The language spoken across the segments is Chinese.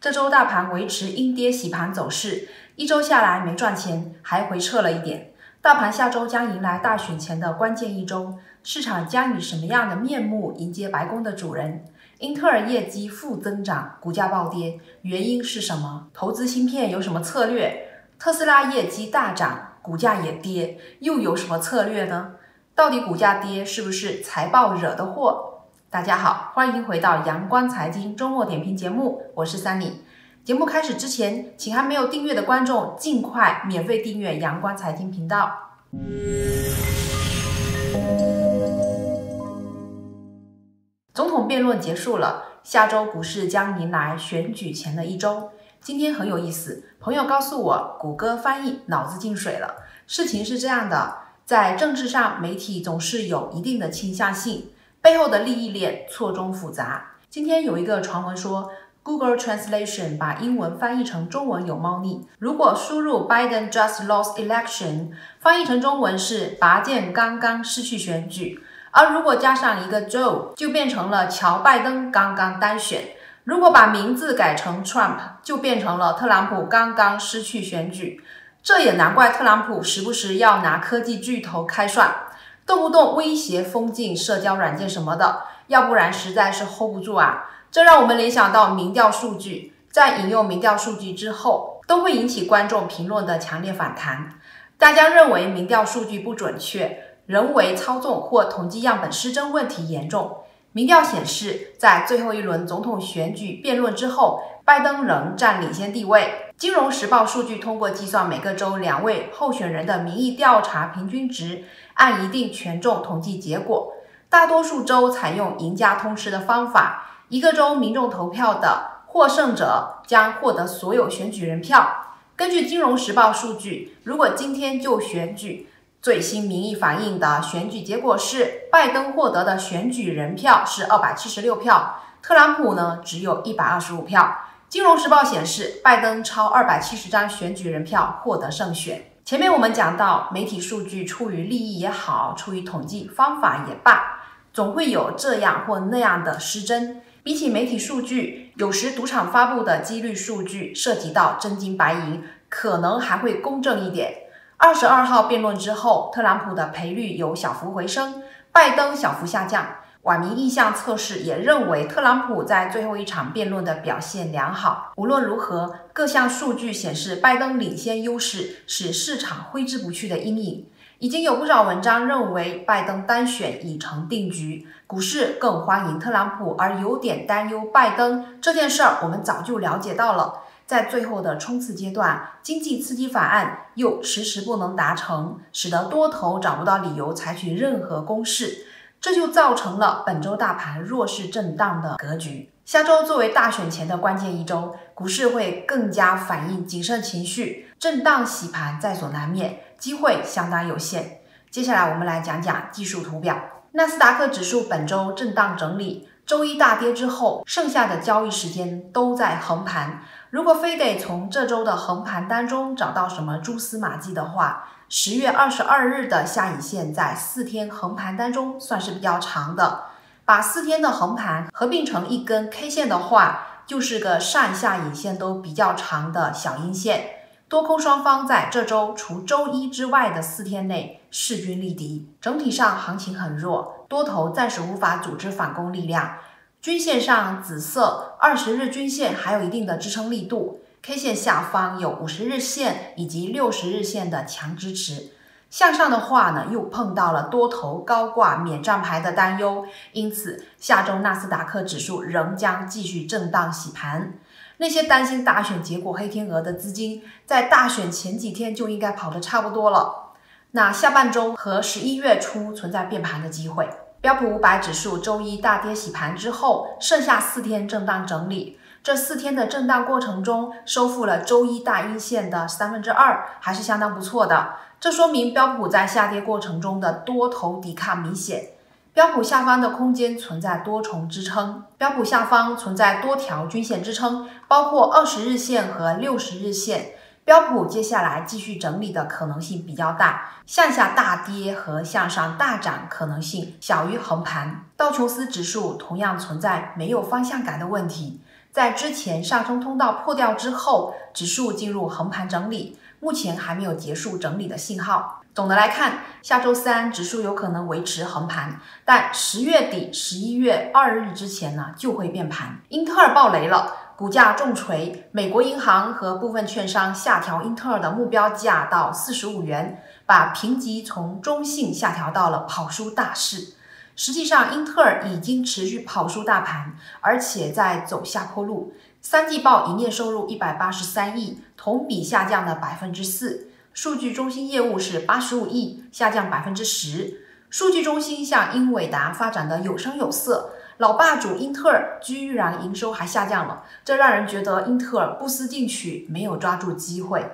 这周大盘维持阴跌洗盘走势，一周下来没赚钱，还回撤了一点。大盘下周将迎来大选前的关键一周，市场将以什么样的面目迎接白宫的主人？英特尔业绩负增长，股价暴跌，原因是什么？投资芯片有什么策略？特斯拉业绩大涨，股价也跌，又有什么策略呢？到底股价跌是不是财报惹的祸？大家好，欢迎回到阳光财经周末点评节目，我是三里。节目开始之前，请还没有订阅的观众尽快免费订阅阳光财经频道。总统辩论结束了，下周股市将迎来选举前的一周。今天很有意思，朋友告诉我，谷歌翻译脑子进水了。事情是这样的，在政治上，媒体总是有一定的倾向性。背后的利益链错综复杂。今天有一个传闻说，Google Translation 把英文翻译成中文有猫腻。如果输入 Biden just lost election，翻译成中文是拔剑刚刚失去选举。而如果加上一个 Joe，就变成了乔拜登刚刚单选。如果把名字改成 Trump，就变成了特朗普刚刚失去选举。这也难怪特朗普时不时要拿科技巨头开涮。动不动威胁封禁社交软件什么的，要不然实在是 hold 不住啊！这让我们联想到民调数据，在引用民调数据之后，都会引起观众评论的强烈反弹。大家认为民调数据不准确，人为操纵或统计样本失真问题严重。民调显示，在最后一轮总统选举辩论之后，拜登仍占领先地位。金融时报数据通过计算每个州两位候选人的民意调查平均值，按一定权重统计结果。大多数州采用赢家通吃的方法，一个州民众投票的获胜者将获得所有选举人票。根据金融时报数据，如果今天就选举最新民意反映的选举结果是，拜登获得的选举人票是二百七十六票，特朗普呢只有一百二十五票。金融时报显示，拜登超二百七十张选举人票获得胜选。前面我们讲到，媒体数据出于利益也好，出于统计方法也罢，总会有这样或那样的失真。比起媒体数据，有时赌场发布的几率数据涉及到真金白银，可能还会公正一点。二十二号辩论之后，特朗普的赔率有小幅回升，拜登小幅下降。晚民意向测试也认为，特朗普在最后一场辩论的表现良好。无论如何，各项数据显示拜登领先优势是市场挥之不去的阴影。已经有不少文章认为拜登单选已成定局，股市更欢迎特朗普，而有点担忧拜登这件事儿。我们早就了解到了，在最后的冲刺阶段，经济刺激法案又迟迟不能达成，使得多头找不到理由采取任何攻势。这就造成了本周大盘弱势震荡的格局。下周作为大选前的关键一周，股市会更加反映谨慎情绪，震荡洗盘在所难免，机会相当有限。接下来我们来讲讲技术图表。纳斯达克指数本周震荡整理，周一大跌之后，剩下的交易时间都在横盘。如果非得从这周的横盘当中找到什么蛛丝马迹的话，十月二十二日的下影线在四天横盘当中算是比较长的，把四天的横盘合并成一根 K 线的话，就是个上下影线都比较长的小阴线。多空双方在这周除周一之外的四天内势均力敌，整体上行情很弱，多头暂时无法组织反攻力量。均线上紫色二十日均线还有一定的支撑力度。K 线下方有五十日线以及六十日线的强支持，向上的话呢，又碰到了多头高挂免战牌的担忧，因此下周纳斯达克指数仍将继续震荡洗盘。那些担心大选结果黑天鹅的资金，在大选前几天就应该跑得差不多了。那下半周和十一月初存在变盘的机会。标普五百指数周一大跌洗盘之后，剩下四天震荡整理。这四天的震荡过程中，收复了周一大阴线的三分之二，还是相当不错的。这说明标普在下跌过程中的多头抵抗明显，标普下方的空间存在多重支撑，标普下方存在多条均线支撑，包括二十日线和六十日线。标普接下来继续整理的可能性比较大，向下大跌和向上大涨可能性小于横盘。道琼斯指数同样存在没有方向感的问题。在之前上升通道破掉之后，指数进入横盘整理，目前还没有结束整理的信号。总的来看，下周三指数有可能维持横盘，但十月底、十一月二日之前呢就会变盘。英特尔暴雷了，股价重锤，美国银行和部分券商下调英特尔的目标价到四十五元，把评级从中性下调到了跑输大势。实际上，英特尔已经持续跑输大盘，而且在走下坡路。三季报营业收入一百八十三亿，同比下降了百分之四。数据中心业务是八十五亿，下降百分之十。数据中心向英伟达发展的有声有色，老霸主英特尔居然营收还下降了，这让人觉得英特尔不思进取，没有抓住机会。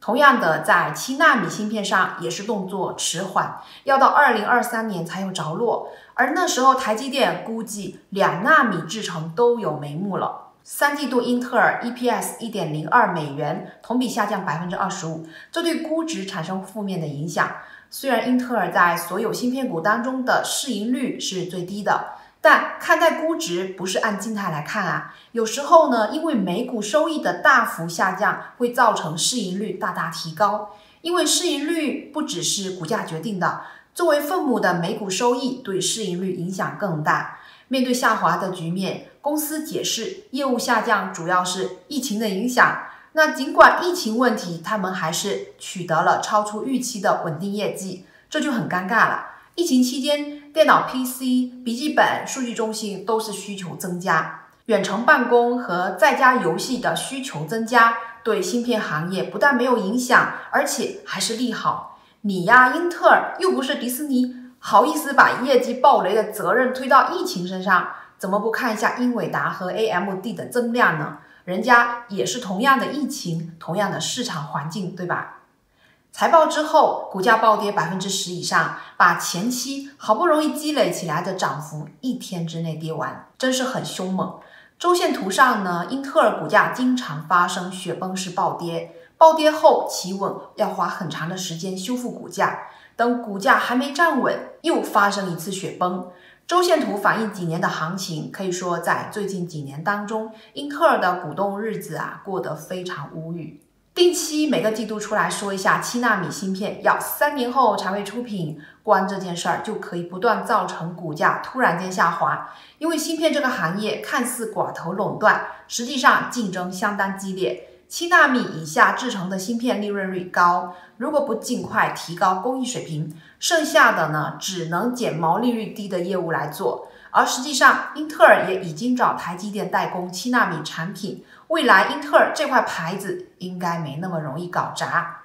同样的，在七纳米芯片上也是动作迟缓，要到二零二三年才有着落，而那时候台积电估计两纳米制程都有眉目了。三季度英特尔 EPS 一点零二美元，同比下降百分之二十五，这对估值产生负面的影响。虽然英特尔在所有芯片股当中的市盈率是最低的，但看待估值不是按静态来看啊。有时候呢，因为每股收益的大幅下降，会造成市盈率大大提高。因为市盈率不只是股价决定的，作为父母的每股收益对市盈率影响更大。面对下滑的局面。公司解释，业务下降主要是疫情的影响。那尽管疫情问题，他们还是取得了超出预期的稳定业绩，这就很尴尬了。疫情期间，电脑、PC、笔记本、数据中心都是需求增加，远程办公和在家游戏的需求增加，对芯片行业不但没有影响，而且还是利好。你呀，英特尔又不是迪士尼，好意思把业绩暴雷的责任推到疫情身上？怎么不看一下英伟达和 AMD 的增量呢？人家也是同样的疫情，同样的市场环境，对吧？财报之后，股价暴跌百分之十以上，把前期好不容易积累起来的涨幅一天之内跌完，真是很凶猛。周线图上呢，英特尔股价经常发生雪崩式暴跌，暴跌后企稳要花很长的时间修复股价，等股价还没站稳，又发生一次雪崩。周线图反映几年的行情，可以说在最近几年当中，英特尔的股东日子啊过得非常无语。定期每个季度出来说一下七纳米芯片要三年后才会出品，光这件事儿就可以不断造成股价突然间下滑。因为芯片这个行业看似寡头垄断，实际上竞争相当激烈。七纳米以下制成的芯片利润率高，如果不尽快提高工艺水平，剩下的呢只能捡毛利率低的业务来做。而实际上，英特尔也已经找台积电代工七纳米产品，未来英特尔这块牌子应该没那么容易搞砸。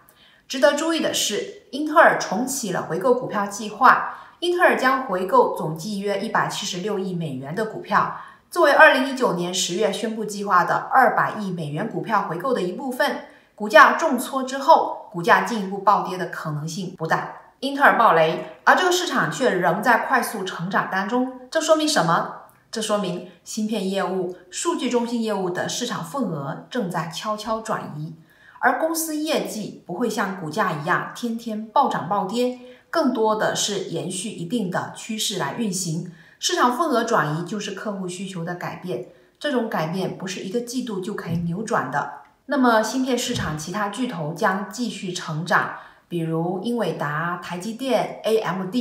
值得注意的是，英特尔重启了回购股票计划，英特尔将回购总计约一百七十六亿美元的股票。作为二零一九年十月宣布计划的二百亿美元股票回购的一部分，股价重挫之后，股价进一步暴跌的可能性不大。英特尔暴雷，而这个市场却仍在快速成长当中，这说明什么？这说明芯片业务、数据中心业务的市场份额正在悄悄转移，而公司业绩不会像股价一样天天暴涨暴跌，更多的是延续一定的趋势来运行。市场份额转移就是客户需求的改变，这种改变不是一个季度就可以扭转的。那么，芯片市场其他巨头将继续成长，比如英伟达、台积电、AMD。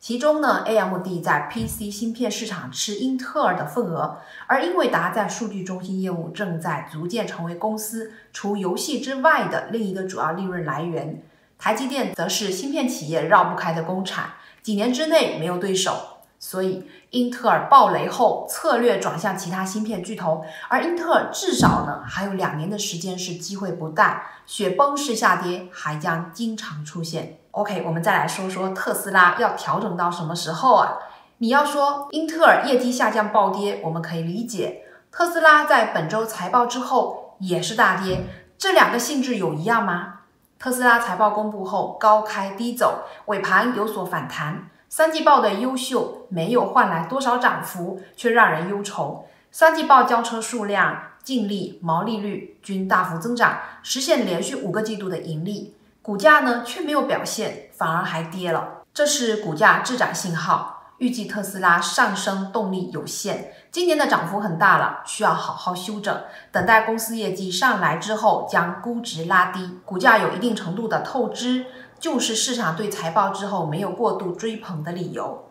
其中呢，AMD 在 PC 芯片市场吃英特尔的份额，而英伟达在数据中心业务正在逐渐成为公司除游戏之外的另一个主要利润来源。台积电则是芯片企业绕不开的工厂，几年之内没有对手。所以，英特尔暴雷后，策略转向其他芯片巨头，而英特尔至少呢还有两年的时间是机会不大，雪崩式下跌还将经常出现。OK，我们再来说说特斯拉要调整到什么时候啊？你要说英特尔业绩下降暴跌，我们可以理解；特斯拉在本周财报之后也是大跌，这两个性质有一样吗？特斯拉财报公布后高开低走，尾盘有所反弹。三季报的优秀没有换来多少涨幅，却让人忧愁。三季报交车数量、净利、毛利率均大幅增长，实现连续五个季度的盈利。股价呢却没有表现，反而还跌了，这是股价滞涨信号。预计特斯拉上升动力有限，今年的涨幅很大了，需要好好修整。等待公司业绩上来之后，将估值拉低，股价有一定程度的透支，就是市场对财报之后没有过度追捧的理由。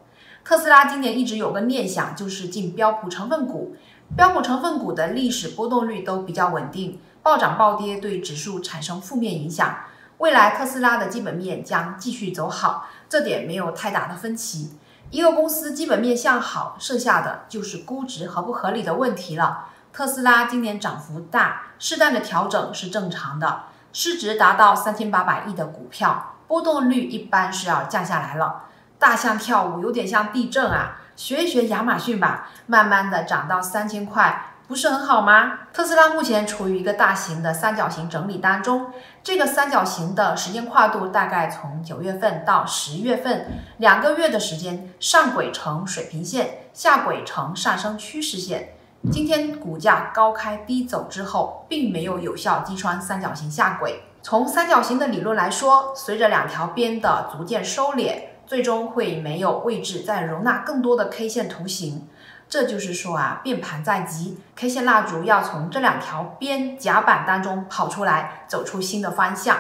特斯拉今年一直有个念想，就是进标普成分股。标普成分股的历史波动率都比较稳定，暴涨暴跌对指数产生负面影响。未来特斯拉的基本面将继续走好，这点没有太大的分歧。一个公司基本面向好，剩下的就是估值合不合理的问题了。特斯拉今年涨幅大，适当的调整是正常的。市值达到三千八百亿的股票，波动率一般是要降下来了。大象跳舞有点像地震啊，学一学亚马逊吧，慢慢的涨到三千块，不是很好吗？特斯拉目前处于一个大型的三角形整理当中，这个三角形的时间跨度大概从九月份到十月份，两个月的时间，上轨呈水平线，下轨呈上升趋势线。今天股价高开低走之后，并没有有效击穿三角形下轨。从三角形的理论来说，随着两条边的逐渐收敛。最终会没有位置再容纳更多的 K 线图形，这就是说啊，变盘在即，K 线蜡烛要从这两条边夹板当中跑出来，走出新的方向。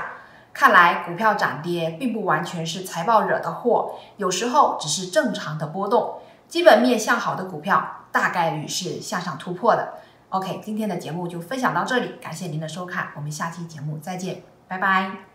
看来股票涨跌并不完全是财报惹的祸，有时候只是正常的波动。基本面向好的股票大概率是向上突破的。OK，今天的节目就分享到这里，感谢您的收看，我们下期节目再见，拜拜。